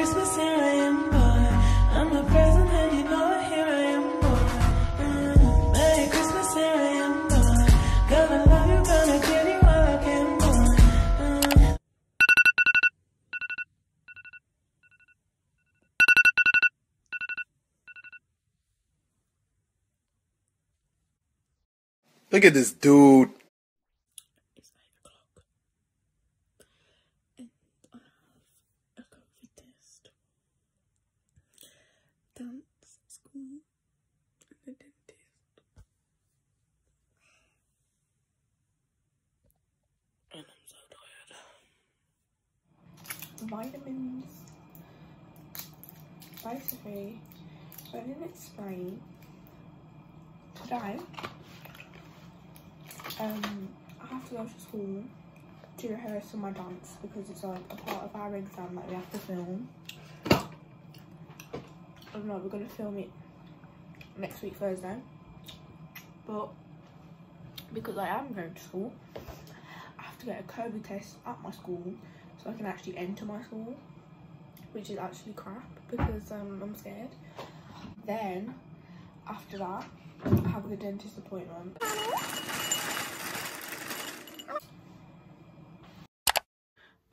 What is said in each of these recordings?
Christmas, here I am, boy. I'm the present and you know it, here I am, boy. Mm, Merry Christmas, here I am, boy. Gonna love you, gonna give you all I can, boy. Mm. Look at this dude. It's eight o'clock, and I have a COVID test, dance school, and a dentist, and I'm so Vitamins, basically, Benedict spray today. Um, I have to go to school to rehearse for my dance because it's like a part of our exam that we have to film. I'm not, know, we're gonna film it next week Thursday. But because I am going to school, I have to get a COVID test at my school so I can actually enter my school, which is actually crap because um, I'm scared. Then after that, I have the dentist appointment.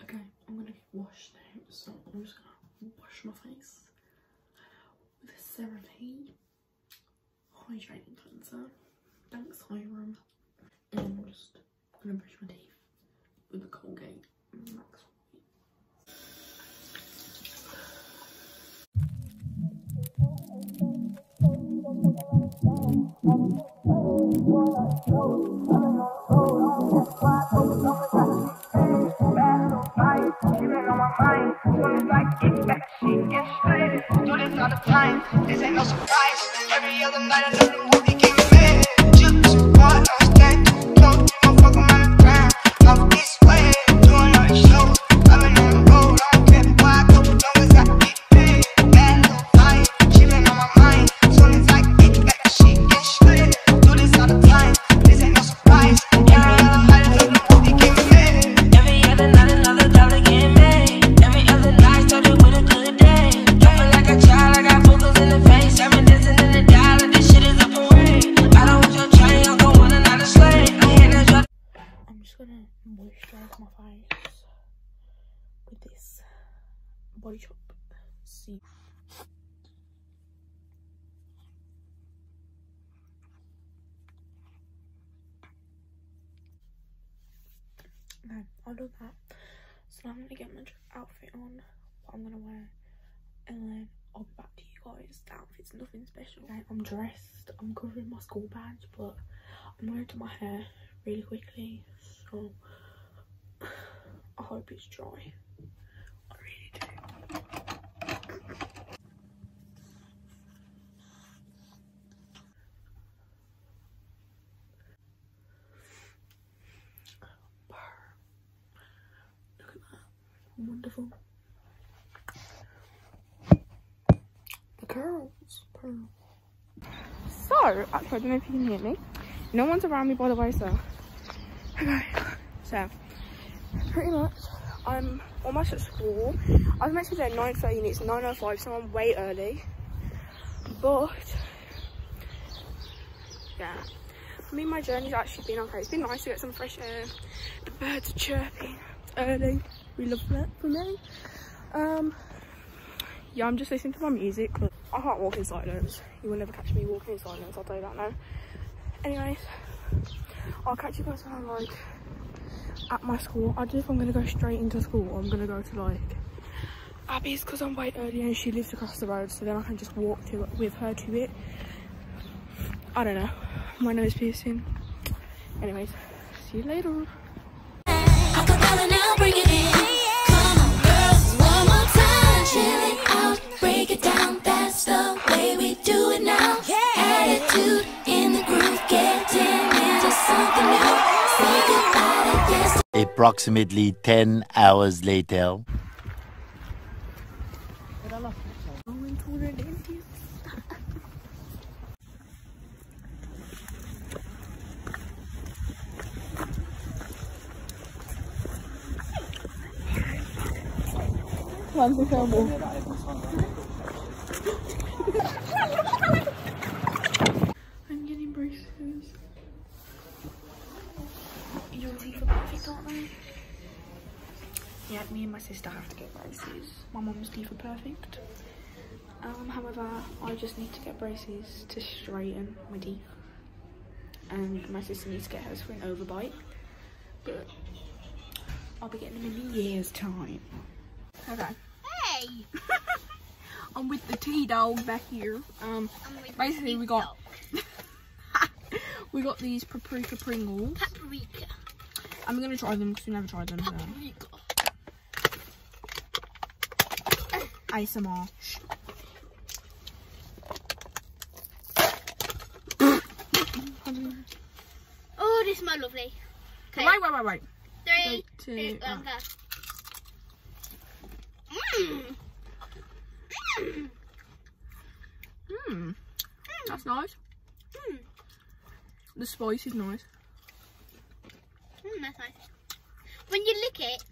Okay, I'm gonna wash now, so I'm just gonna wash my face with a CeraVe hydrating cleanser. Thanks, Hiram. And I'm just gonna brush my teeth with the Colgate Max Every I'll do that. So now I'm gonna get my outfit on what I'm gonna wear and then I'll be back to you guys. The outfit's nothing special. Okay, I'm dressed. I'm covering my school badge but I'm to do my hair really quickly. So I hope it's dry. I really do. Purr. Look at that. Wonderful. The curls. Purr. So, actually, I don't know if you can hear me. No one's around me, by the way, so. Okay. So, pretty much, I'm almost at school. I was meant to be there at 9.30 and it's 9.05, so I'm way early. But, yeah. I mean, my journey's actually been okay. It's been nice to get some fresh air. The birds are chirping It's early. We love that for. Um, yeah, I'm just listening to my music. But I can't walk in silence. You will never catch me walking in silence, I'll tell you that now. Anyways, I'll catch you guys when I'm like at my school. I don't know if I'm gonna go straight into school or I'm gonna go to like Abby's because I'm way early and she lives across the road, so then I can just walk to it with her to it. I don't know. My nose piercing. Anyways, see you later. Approximately 10 hours later. I'm getting braces. Aren't they? Yeah, me and my sister have to get braces. My mum's teeth are perfect. Um, however, I just need to get braces to straighten my teeth. And my sister needs to get hers for an overbite. But I'll be getting them in a year's time. Okay. I'm with the tea dog back here. Um, basically we got we got these paprika Pringles. paprika. I'm gonna try them because we never tried them. So. Paprika. ASMR. Oh, this smell lovely. Okay. Wait, wait, wait, wait. Three, Three, two, two, one, Mmm. Hmm. That's nice. Mm. The spice is nice. Mm, that's nice. When you lick it,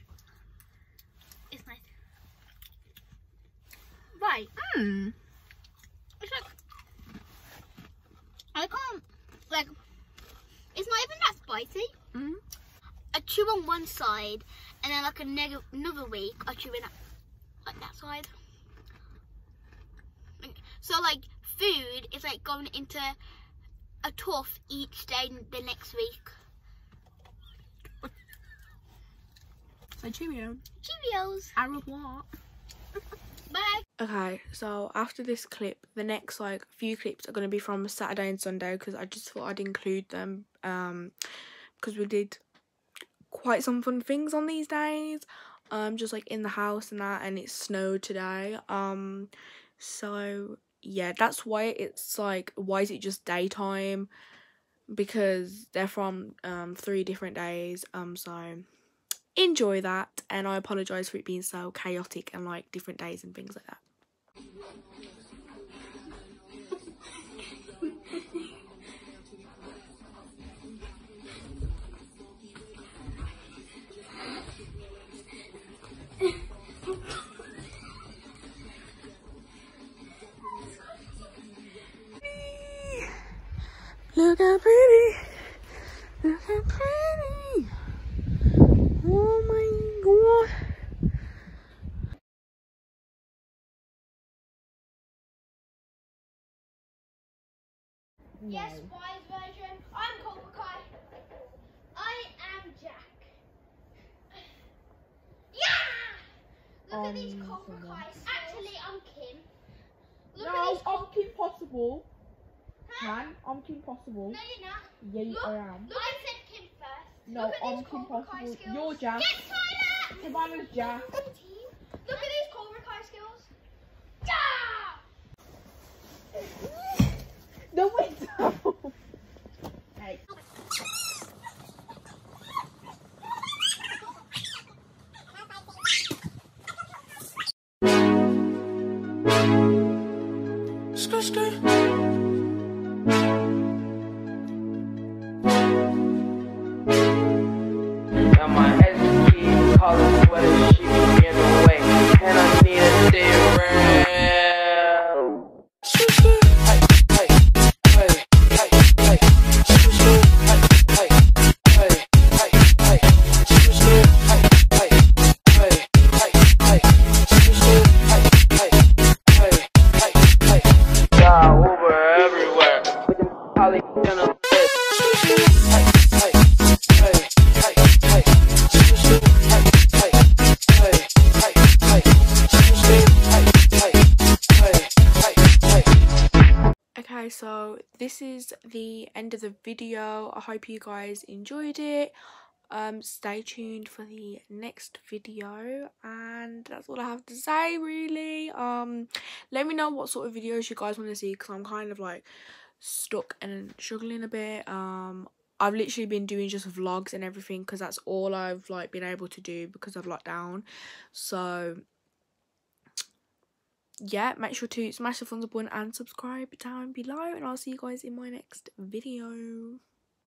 it's nice. Right. Hmm. It's like I can't like. It's not even that spicy. Mm. I chew on one side, and then like a another week, I chew in that, like that side. So like food is like going into a tough each day the next week. So cheerio. Cheerios. Au revoir. Bye. Okay, so after this clip, the next like few clips are gonna be from Saturday and Sunday because I just thought I'd include them um because we did quite some fun things on these days um just like in the house and that and it snowed today um so yeah that's why it's like why is it just daytime? Because they're from um three different days um so enjoy that and I apologize for it being so chaotic and like different days and things like that how pretty. Look how pretty. Oh my god. Yes, wise version. I'm Cobra Kai. I am Jack. Yeah! Look at these um, Cobra Kai. Actually, I'm Kim. Look at these. I'm Kim Possible. I'm Kim Possible. No, you're not. Yeah, you Look, I am. Look, I said Kim first. No, I'm Kim Possible. You're Jack. Get Tyla! Savannah's Jack. Look at these Cobra Kai skills. Yeah! The window. And my keep calling sweater, Okay, so this is the end of the video. I hope you guys enjoyed it. Um, stay tuned for the next video, and that's all I have to say. Really, um, let me know what sort of videos you guys want to see because I'm kind of like stuck and struggling a bit. Um, I've literally been doing just vlogs and everything because that's all I've like been able to do because of lockdown. So yeah, make sure to smash the thumbs up button and subscribe down below, and I'll see you guys in my next video.